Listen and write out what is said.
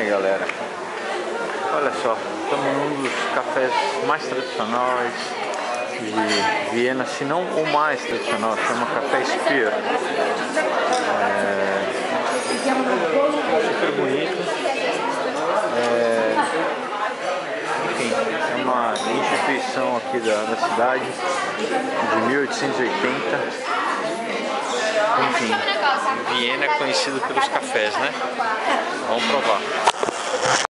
aí, galera. Olha só, estamos num dos cafés mais tradicionais de Viena, se não o mais tradicional, chama Café Spear. É... Super bonito. É... Enfim, é uma instituição aqui da, da cidade de 1880. Enfim, Viena é conhecido pelos cafés, né? Vamos provar.